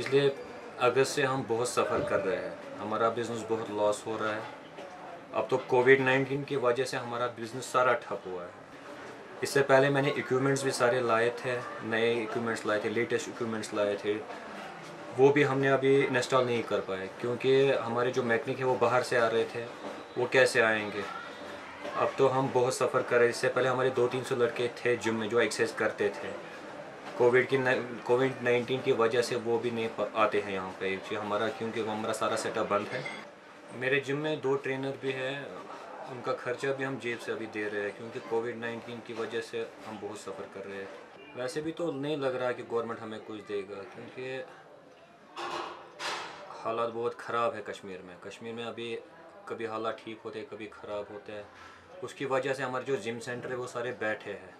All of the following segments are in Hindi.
पिछले अगस्त से हम बहुत सफ़र कर रहे हैं। हमारा बिज़नेस बहुत लॉस हो रहा है। अब तो कोविड नाइन्टीन की वजह से हमारा बिज़नेस सारा ठप हुआ है। इससे पहले मैंने इक्विपमेंट्स भी सारे लाए थे, नए इक्विपमेंट्स लाए थे लेटेस्ट इक्विपमेंट्स लाए थे। वो भी हमने अभी इंस्टॉल नहीं कर पाए, क्योंकि हमारे जो मैकेनिक है वो बाहर से आ रहे थे। वो कैसे आएँगे? अब तो हम बहुत सफ़र कर रहे हैं। इससे पहले हमारे दो तीन सौ लड़के थे जिम में जो एक्सरसाइज करते थे। कोविड की कोविड नाइन्टीन की वजह से वो भी नहीं आते हैं यहाँ पे हमारा, क्योंकि हमारा सारा सेटअप बंद है। मेरे जिम में दो ट्रेनर भी हैं, उनका खर्चा भी हम जेब से अभी दे रहे हैं, क्योंकि कोविड नाइन्टीन की वजह से हम बहुत सफ़र कर रहे हैं। वैसे भी तो नहीं लग रहा कि गवर्नमेंट हमें कुछ देगा, क्योंकि हालात बहुत ख़राब है कश्मीर में। कश्मीर में अभी कभी हालात ठीक होते कभी ख़राब होते हैं। उसकी वजह से हमारे जो जिम सेंटर है, वो सारे बैठे हैं।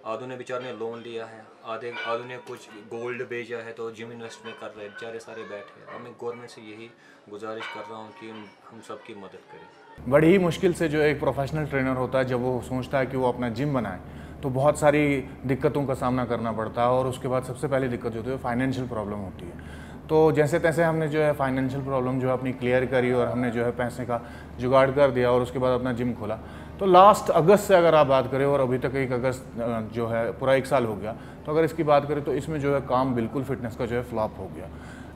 आधु ने बेचारे ने लोन लिया है। आधे आधु ने कुछ गोल्ड भेजा है तो जिम इन्वेस्ट में कर रहे हैं। बेचारे सारे बैठे हैं। अब मैं गवर्नमेंट से यही गुजारिश कर रहा हूँ कि हम सबकी मदद करें। बड़ी ही मुश्किल से जो एक प्रोफेशनल ट्रेनर होता है, जब वो सोचता है कि वो अपना जिम बनाए तो बहुत सारी दिक्कतों का सामना करना पड़ता है और उसके बाद सबसे पहली दिक्कत जो होती है फाइनेंशियल प्रॉब्लम होती है। तो जैसे तैसे हमने जो है फाइनेंशियल प्रॉब्लम जो है अपनी क्लियर करी और हमने जो है पैसे का जुगाड़ कर दिया और उसके बाद अपना जिम खोला तो लास्ट अगस्त से अगर आप बात करें और अभी तक एक अगस्त जो है पूरा एक साल हो गया तो अगर इसकी बात करें तो इसमें जो है काम बिल्कुल फिटनेस का जो है फ्लॉप हो गया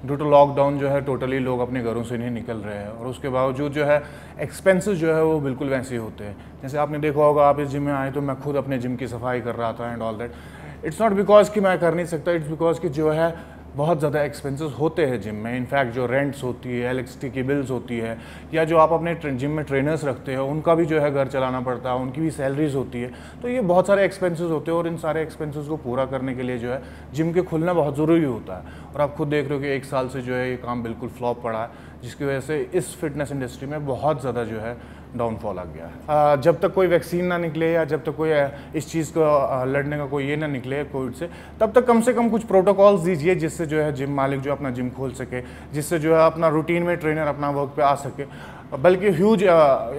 ड्यू टू लॉकडाउन जो है टोटली लोग अपने घरों से नहीं निकल रहे हैं और उसके बावजूद जो है एक्सपेंसेस जो है वो बिल्कुल वैसे ही होते हैं जैसे आपने देखा होगा आप इस जिम में आए तो मैं खुद अपने जिम की सफ़ाई कर रहा था and all that it's not because कि मैं कर नहीं सकता इट्स बिकॉज़ कि जो है बहुत ज़्यादा एक्सपेंसेस होते हैं जिम में। इनफैक्ट जो रेंट्स होती है इलेक्ट्रिसिटी की बिल्स होती है, या जो आप अपने जिम में ट्रेनर्स रखते हैं, उनका भी जो है घर चलाना पड़ता है, उनकी भी सैलरीज होती है। तो ये बहुत सारे एक्सपेंसेस होते हैं और इन सारे एक्सपेंसेस को पूरा करने के लिए जो है जिम के खुलना बहुत ज़रूरी होता है। और आप खुद देख रहे हो कि एक साल से जो है ये काम बिल्कुल फ्लॉप पड़ा है। जिसकी वजह से इस फिटनेस इंडस्ट्री में बहुत ज़्यादा जो है डाउनफॉल आ गया है। जब तक कोई वैक्सीन ना निकले या जब तक कोई इस चीज़ को लड़ने का कोई ये ना निकले कोविड से, तब तक कम से कम कुछ प्रोटोकॉल्स दीजिए जिससे जो है जिम मालिक जो अपना जिम खोल सके, जिससे जो है अपना रूटीन में ट्रेनर अपना वर्क पे आ सके। बल्कि ह्यूज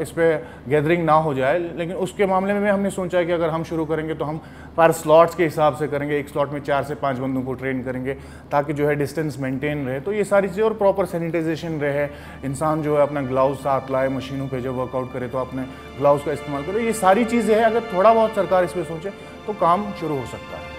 इस पर गैदरिंग ना हो जाए, लेकिन उसके मामले में हमने सोचा कि अगर हम शुरू करेंगे तो हम पर स्लॉट्स के हिसाब से करेंगे, एक स्लॉट में चार से पाँच बंदों को ट्रेन करेंगे, ताकि जो है डिस्टेंस मेंटेन रहे। तो ये सारी चीज़ें और प्रॉपर सैनिटाइजेशन रहे। इंसान जो है अपना ग्लव्स साथ लाए, मशीनों पर जब वर्कआउट करे तो अपने ग्लव्स का इस्तेमाल करे। ये सारी चीज़ें हैं। अगर थोड़ा बहुत सरकार इस पर सोचे तो काम शुरू हो सकता है।